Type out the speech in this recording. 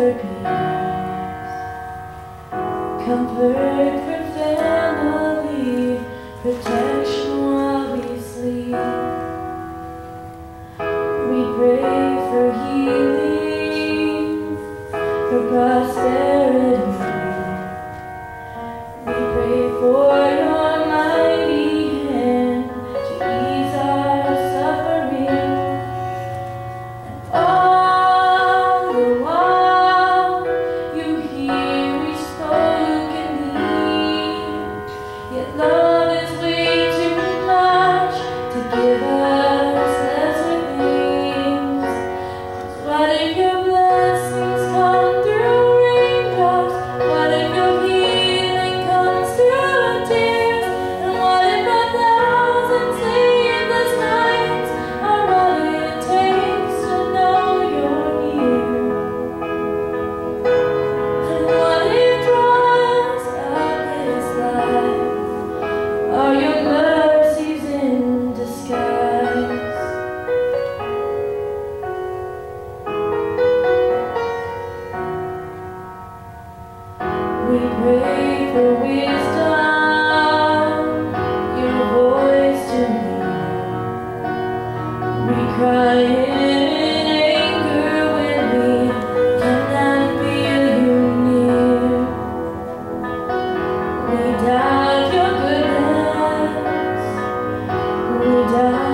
for peace, comfort for family, protection while we sleep. We pray for healing, for prosperity. We pray for your Savior. die.